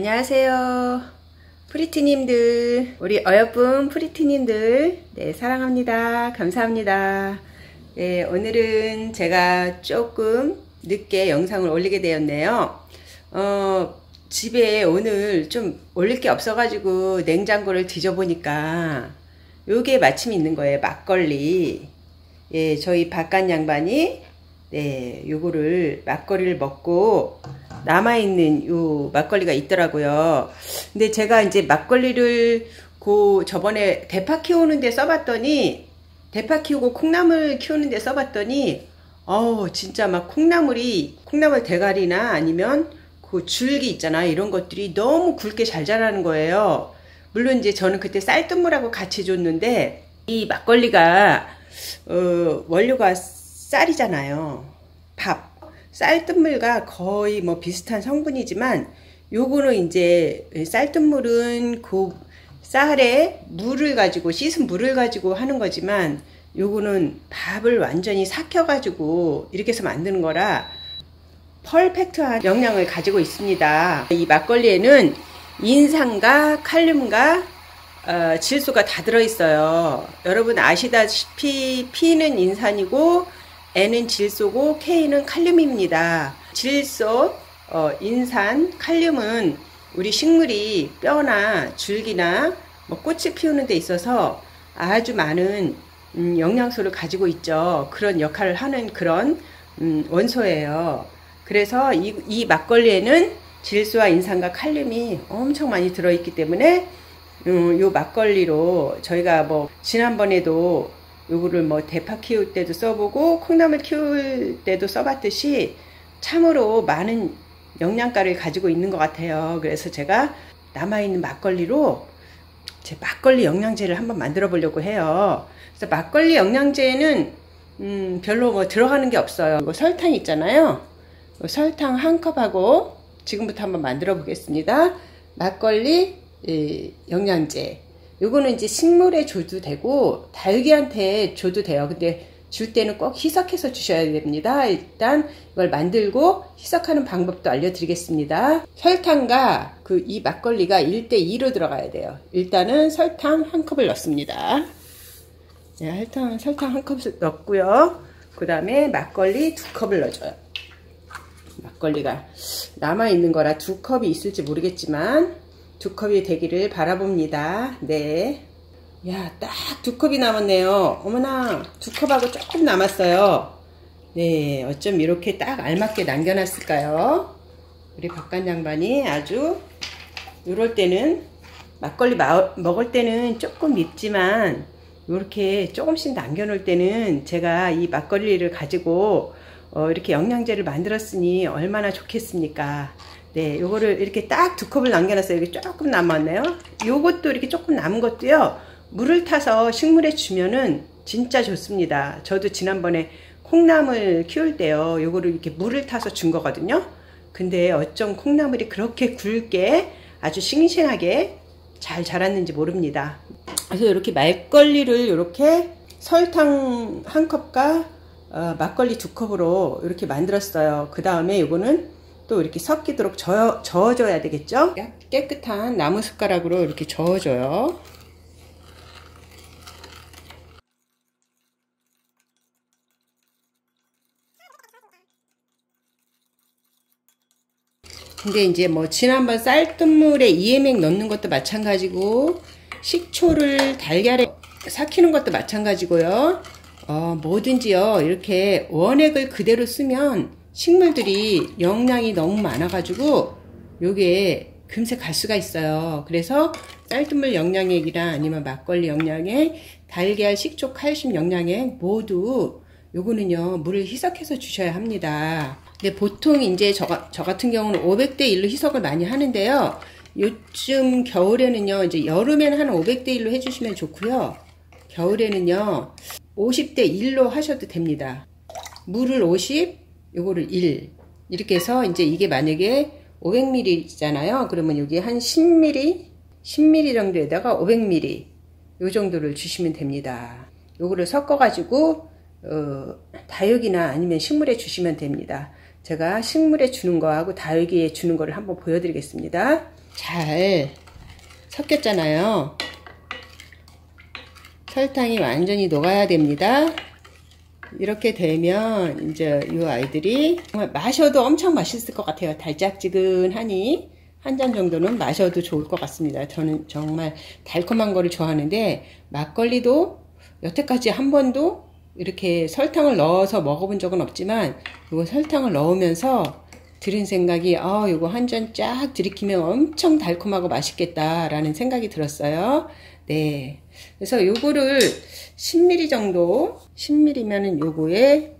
안녕하세요. pretty님들, 우리 어여쁜 pretty님들, 네, 사랑합니다. 감사합니다. 네, 오늘은 제가 조금 늦게 영상을 올리게 되었네요. 어, 집에 오늘 좀 올릴 게 없어 가지고 냉장고를 뒤져보니까 요게 마침 있는 거예요. 막걸리. 예, 저희 바깥 양반이, 네, 요거를, 막걸리를 먹고, 남아있는 요 막걸리가 있더라고요. 근데 제가 이제 막걸리를 고 저번에 대파 키우는데 써봤더니 대파 키우고 콩나물 키우는데 써봤더니 어우 진짜 막 콩나물이 콩나물 대가리나 아니면 그 줄기 있잖아 이런 것들이 너무 굵게 잘 자라는 거예요. 물론 이제 저는 그때 쌀뜨물하고 같이 줬는데 이 막걸리가 어, 원료가 쌀이잖아요. 밥. 쌀뜨물과 거의 뭐 비슷한 성분이지만 요거는 이제 쌀뜨물은 그 쌀에 물을 가지고 씻은 물을 가지고 하는 거지만 요거는 밥을 완전히 삭혀 가지고 이렇게 해서 만드는 거라 펄펙트한 영양을 가지고 있습니다. 이 막걸리에는 인산과 칼륨과 어, 질소가 다 들어있어요. 여러분 아시다시피 P는 인산이고 N은 질소고 K는 칼륨입니다. 질소, 어, 인산, 칼륨은 우리 식물이 뼈나 줄기나 뭐 꽃을 피우는 데 있어서 아주 많은 음, 영양소를 가지고 있죠. 그런 역할을 하는 그런 음, 원소예요. 그래서 이, 이 막걸리에는 질소와 인산과 칼륨이 엄청 많이 들어있기 때문에 음, 요 막걸리로 저희가 뭐 지난번에도 요거를 뭐 대파 키울 때도 써보고 콩나물 키울 때도 써봤듯이 참으로 많은 영양가를 가지고 있는 것 같아요. 그래서 제가 남아있는 막걸리로 제 막걸리 영양제를 한번 만들어 보려고 해요. 그래서 막걸리 영양제는 음, 별로 뭐 들어가는 게 없어요. 이거 설탕 있잖아요. 설탕 한 컵하고 지금부터 한번 만들어 보겠습니다. 막걸리 예, 영양제. 요거는 이제 식물에 줘도 되고 다육이한테 줘도 돼요. 근데 줄 때는 꼭 희석해서 주셔야 됩니다. 일단 이걸 만들고 희석하는 방법도 알려드리겠습니다. 설탕과 그 이 막걸리가 1대2로 들어가야 돼요. 일단은 설탕 한 컵을 넣습니다. 네, 설탕, 설탕 한 컵을 넣고요. 그 다음에 막걸리 두 컵을 넣어줘요. 막걸리가 남아있는 거라 두 컵이 있을지 모르겠지만 두 컵이 되기를 바라봅니다. 네. 야, 딱 두 컵이 남았네요. 어머나, 두 컵하고 조금 남았어요. 네, 어쩜 이렇게 딱 알맞게 남겨놨을까요? 우리 바깥 양반이 아주 이럴 때는 막걸리 마, 먹을 때는 조금 밉지만 이렇게 조금씩 남겨놓을 때는 제가 이 막걸리를 가지고 어, 이렇게 영양제를 만들었으니 얼마나 좋겠습니까? 네, 요거를 이렇게 딱 두 컵을 남겨놨어요. 여기 조금 남았네요. 요것도 이렇게 조금 남은 것도요. 물을 타서 식물에 주면은 진짜 좋습니다. 저도 지난번에 콩나물 키울 때요. 요거를 이렇게 물을 타서 준 거거든요. 근데 어쩜 콩나물이 그렇게 굵게 아주 싱싱하게 잘 자랐는지 모릅니다. 그래서 이렇게 막걸리를 이렇게 설탕 한 컵과 어, 막걸리 두 컵으로 이렇게 만들었어요. 그 다음에 이거는 또 이렇게 섞이도록 저어, 저어줘야 되겠죠? 깨끗한 나무 숟가락으로 이렇게 저어줘요. 근데 이제 뭐 지난번 쌀뜨물에 이에맥 넣는 것도 마찬가지고 식초를 달걀에 삭히는 것도 마찬가지고요. 어, 뭐든지요. 이렇게 원액을 그대로 쓰면 식물들이 영양이 너무 많아가지고 요게 금세 갈 수가 있어요. 그래서 쌀뜨물 영양액이나 아니면 막걸리 영양액, 달걀, 식초, 칼슘 영양액 모두 요거는요 물을 희석해서 주셔야 합니다. 근데 보통 이제 저, 저 같은 경우는 500대 1로 희석을 많이 하는데요. 요즘 겨울에는요 이제 여름에는 한 500대 1로 해주시면 좋고요. 겨울에는요 50대 1로 하셔도 됩니다. 물을 50, 요거를 1 이렇게 해서 이제 이게 만약에 500ml잖아요. 그러면 여기 한 10ml, 10ml 정도에다가 500ml 요 정도를 주시면 됩니다. 요거를 섞어 가지고 어, 다육이나 아니면 식물에 주시면 됩니다. 제가 식물에 주는 거하고 다육이에 주는 거를 한번 보여드리겠습니다. 잘 섞였잖아요. 설탕이 완전히 녹아야 됩니다. 이렇게 되면 이제 이 아이들이 정말 마셔도 엄청 맛있을 것 같아요. 달짝지근하니 한 잔 정도는 마셔도 좋을 것 같습니다. 저는 정말 달콤한 거를 좋아하는데 막걸리도 여태까지 한 번도 이렇게 설탕을 넣어서 먹어본 적은 없지만 이거 설탕을 넣으면서 들은 생각이 아 이거 한 잔 쫙 들이키면 엄청 달콤하고 맛있겠다라는 생각이 들었어요. 네. 그래서 요거를 10ml 정도 10ml면은 요거에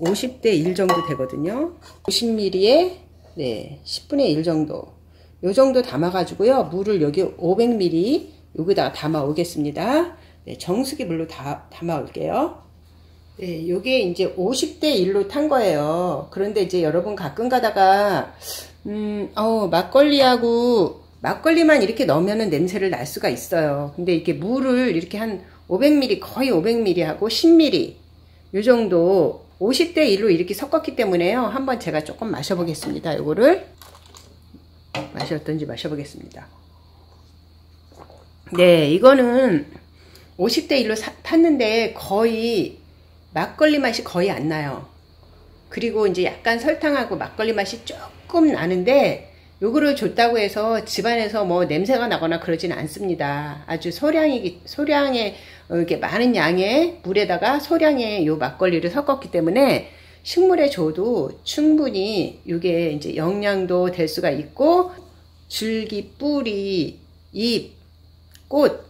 50대 1 정도 되거든요. 50ml에 네, 10분의 1 정도. 요 정도 담아 가지고요. 물을 여기 500ml 여기다가 담아 오겠습니다. 네, 정수기 물로 다 담아 올게요. 네, 요게 이제 50대 1로 탄 거예요. 그런데 이제 여러분 가끔 가다가 음, 어, 막걸리하고 막걸리만 이렇게 넣으면 냄새를 날 수가 있어요. 근데 이렇게 물을 이렇게 한 500ml 거의 500ml 하고 10ml 요 정도 50대 1로 이렇게 섞었기 때문에요. 한번 제가 조금 마셔보겠습니다. 요거를 맛이 어떤지 마셔보겠습니다. 네, 이거는 50대 1로 사, 탔는데 거의 막걸리 맛이 거의 안 나요. 그리고 이제 약간 설탕하고 막걸리 맛이 조금 나는데 요거를 줬다고 해서 집안에서 뭐 냄새가 나거나 그러진 않습니다. 아주 소량이 소량의 어, 이렇게 많은 양의 물에다가 소량의 요 막걸리를 섞었기 때문에 식물에 줘도 충분히 이게 이제 영양도 될 수가 있고 줄기, 뿌리, 잎, 꽃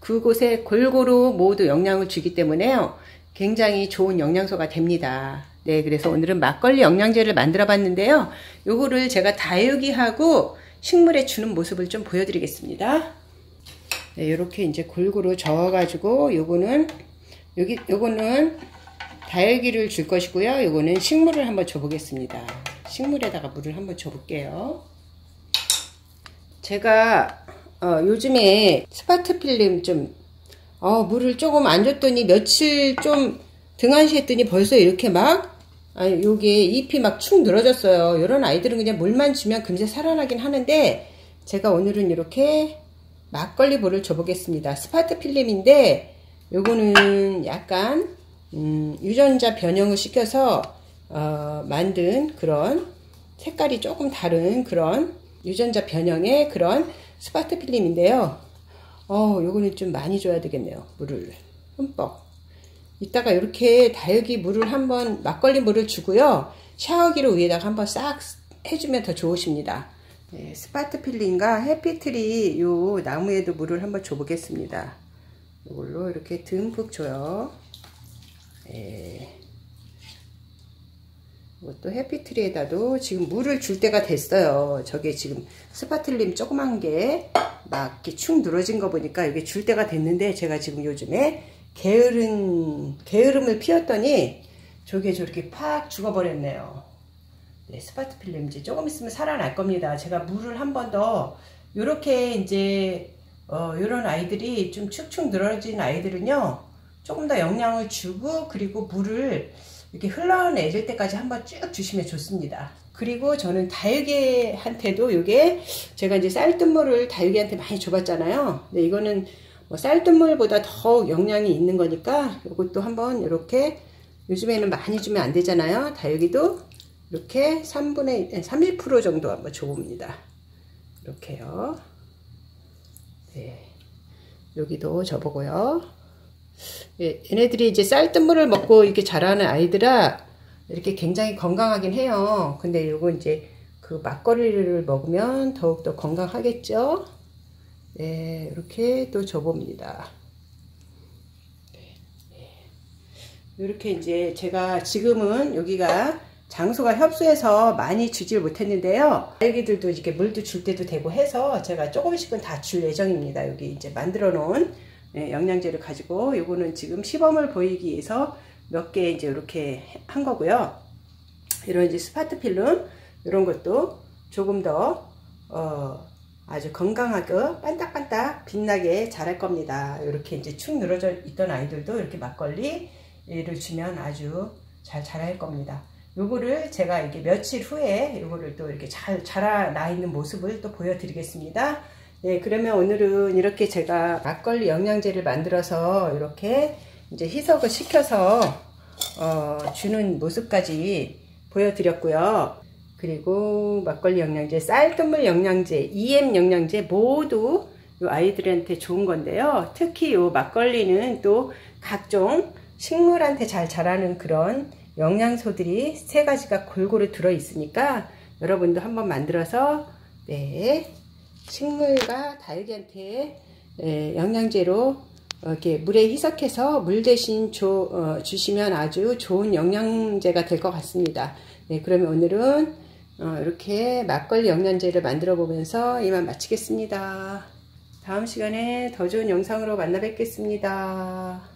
그곳에 골고루 모두 영양을 주기 때문에요. 굉장히 좋은 영양소가 됩니다. 네, 그래서 오늘은 막걸리 영양제를 만들어 봤는데요. 요거를 제가 다육이하고 식물에 주는 모습을 좀 보여드리겠습니다. 네, 이렇게 이제 골고루 저어가지고 요거는 여기 요거는 다육이를 줄 것이고요. 요거는 식물을 한번 줘보겠습니다. 식물에다가 물을 한번 줘볼게요. 제가 어, 요즘에 스파트 필름 좀 어, 물을 조금 안 줬더니 며칠 좀 등한시했더니 벌써 이렇게 막 아니 요게 잎이 막 축 늘어졌어요. 이런 아이들은 그냥 물만 주면 금세 살아나긴 하는데 제가 오늘은 이렇게 막걸리 물을 줘보겠습니다. 스파트 필름인데 요거는 약간 음, 유전자 변형을 시켜서 어, 만든 그런 색깔이 조금 다른 그런 유전자 변형의 그런 스파트 필름인데요. 어, 요거는 좀 많이 줘야 되겠네요. 물을 흠뻑. 이따가 이렇게 다육이 물을 한번 막걸리 물을 주고요. 샤워기로 위에다가 한번 싹 해주면 더 좋으십니다. 네, 스파트 필름과 해피트리 요 나무에도 물을 한번 줘보겠습니다. 이걸로 이렇게 듬뿍 줘요. 네. 이것도 해피트리에다도 지금 물을 줄 때가 됐어요. 저게 지금 스파트필름 조그만 게 막 이렇게 축 늘어진 거 보니까 이게 줄 때가 됐는데 제가 지금 요즘에 게으른, 게으름을 피웠더니 저게 저렇게 팍 죽어버렸네요. 네, 스파트 필름 이제 조금 있으면 살아날 겁니다. 제가 물을 한 번 더, 요렇게 이제, 어, 요런 아이들이 좀 축축 늘어진 아이들은요, 조금 더 영양을 주고, 그리고 물을 이렇게 흘러내릴 때까지 한번 쭉 주시면 좋습니다. 그리고 저는 다육이한테도 요게 제가 이제 쌀뜨물을 다육이한테 많이 줘봤잖아요. 근데 이거는 뭐 쌀뜨물보다 더 영양이 있는 거니까 이것도 한번 이렇게 요즘에는 많이 주면 안 되잖아요. 다육이도 이렇게 3분의 30% 정도 한번 줘봅니다. 이렇게요. 네. 여기도 줘보고요. 예, 얘네들이 이제 쌀뜨물을 먹고 이렇게 자라는 아이들아 이렇게 굉장히 건강하긴 해요. 근데 이거 이제 그 막걸리를 먹으면 더욱더 건강하겠죠? 네, 이렇게 또 줘봅니다. 이렇게 이제 제가 지금은 여기가 장소가 협소해서 많이 주질 못했는데요. 아기들도 이렇게 물도 줄 때도 되고 해서 제가 조금씩은 다 줄 예정입니다. 여기 이제 만들어 놓은 네, 영양제를 가지고 요거는 지금 시범을 보이기 위해서 몇 개 이제 이렇게 한 거고요. 이런 이제 스파트 필름 이런 것도 조금 더 어, 아주 건강하고 반딱반딱 빛나게 자랄 겁니다. 이렇게 이제 축 늘어져 있던 아이들도 이렇게 막걸리를 주면 아주 잘 자랄 겁니다. 요거를 제가 이게 며칠 후에 요거를 또 이렇게 잘 자라나 있는 모습을 또 보여드리겠습니다. 네, 그러면 오늘은 이렇게 제가 막걸리 영양제를 만들어서 이렇게 이제 희석을 시켜서 어, 주는 모습까지 보여드렸고요. 그리고 막걸리 영양제, 쌀뜨물 영양제, EM 영양제 모두 요 아이들한테 좋은 건데요. 특히 요 막걸리는 또 각종 식물한테 잘 자라는 그런 영양소들이 세 가지가 골고루 들어 있으니까 여러분도 한번 만들어서 네 식물과 다육이한테 예, 영양제로 이렇게 물에 희석해서 물 대신 줘, 어, 주시면 아주 좋은 영양제가 될 것 같습니다. 네, 그러면 오늘은 어, 이렇게 막걸리 영양제를 만들어 보면서 이만 마치겠습니다. 다음 시간에 더 좋은 영상으로 만나 뵙겠습니다.